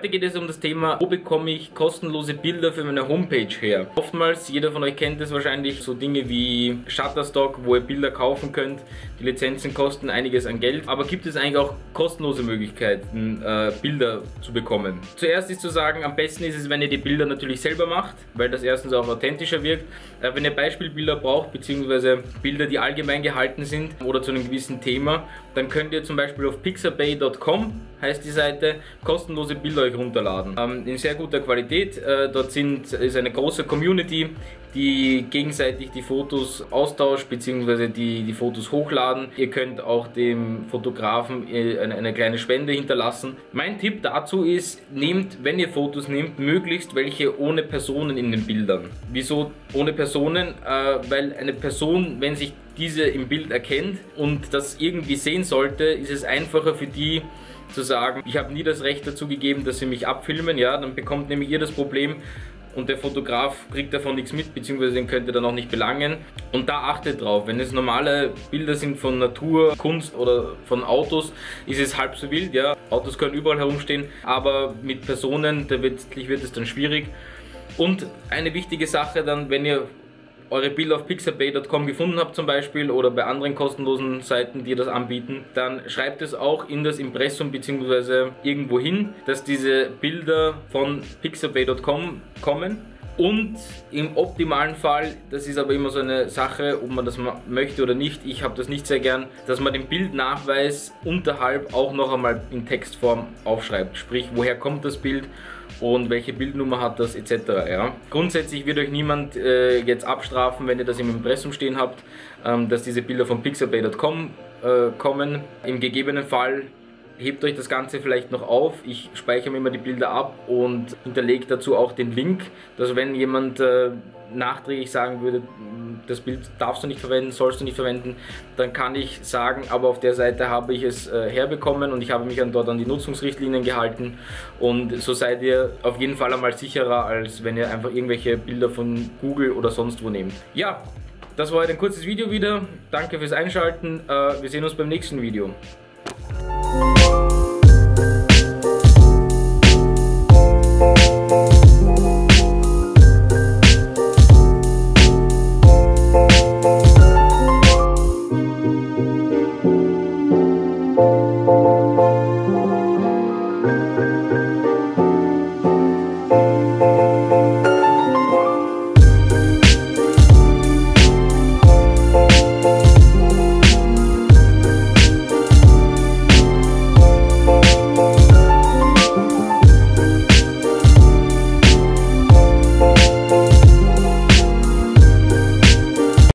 Heute geht es um das Thema, wo bekomme ich kostenlose Bilder für meine Homepage her. Oftmals, jeder von euch kennt es wahrscheinlich, so Dinge wie Shutterstock, wo ihr Bilder kaufen könnt. Die Lizenzen kosten einiges an Geld, aber gibt es eigentlich auch kostenlose Möglichkeiten, äh, Bilder zu bekommen? Zuerst ist zu sagen, am besten ist es, wenn ihr die Bilder natürlich selber macht, weil das erstens auch authentischer wirkt. Äh, wenn ihr Beispielbilder braucht, beziehungsweise Bilder, die allgemein gehalten sind oder zu einem gewissen Thema, dann könnt ihr zum Beispiel auf pixabay.com heißt die Seite, kostenlose Bilder euch runterladen. Ähm, in sehr guter Qualität. Äh, dort sind, ist eine große Community, die gegenseitig die Fotos austauscht bzw. Die, die Fotos hochladen. Ihr könnt auch dem Fotografen äh, eine, eine kleine Spende hinterlassen. Mein Tipp dazu ist, nehmt, wenn ihr Fotos nehmt, möglichst welche ohne Personen in den Bildern. Wieso ohne Personen? Äh, weil eine Person, wenn sich diese im Bild erkennt und das irgendwie sehen sollte, ist es einfacher für die zu sagen, ich habe nie das Recht dazu gegeben, dass sie mich abfilmen, ja, dann bekommt nämlich ihr das Problem, und der Fotograf kriegt davon nichts mit, beziehungsweise den könnt ihr dann auch nicht belangen. Und da achtet drauf, wenn es normale Bilder sind von Natur, Kunst oder von Autos, ist es halb so wild, ja. Autos können überall herumstehen, aber mit Personen, da wird, wird es dann schwierig. Und eine wichtige Sache dann, wenn ihr eure Bilder auf pixabay.com gefunden habt zum Beispiel oder bei anderen kostenlosen Seiten, die das anbieten, dann schreibt es auch in das Impressum bzw. irgendwo hin, dass diese Bilder von pixabay.com kommen und im optimalen Fall, das ist aber immer so eine Sache, ob man das möchte oder nicht, ich habe das nicht sehr gern, dass man den Bildnachweis unterhalb auch noch einmal in Textform aufschreibt. Sprich, woher kommt das Bild und welche Bildnummer hat das etc. Ja. Grundsätzlich wird euch niemand äh, jetzt abstrafen, wenn ihr das im Impressum stehen habt, ähm, dass diese Bilder von pixabay.com äh, kommen. Im gegebenen Fall hebt euch das Ganze vielleicht noch auf. Ich speichere mir immer die Bilder ab und hinterlege dazu auch den Link, dass wenn jemand äh, nachträglich sagen würde, das Bild darfst du nicht verwenden, sollst du nicht verwenden, dann kann ich sagen, aber auf der Seite habe ich es äh, herbekommen und ich habe mich dann dort an die Nutzungsrichtlinien gehalten und so seid ihr auf jeden Fall einmal sicherer, als wenn ihr einfach irgendwelche Bilder von Google oder sonst wo nehmt. Ja, das war heute ein kurzes Video wieder. Danke fürs Einschalten. Äh, wir sehen uns beim nächsten Video.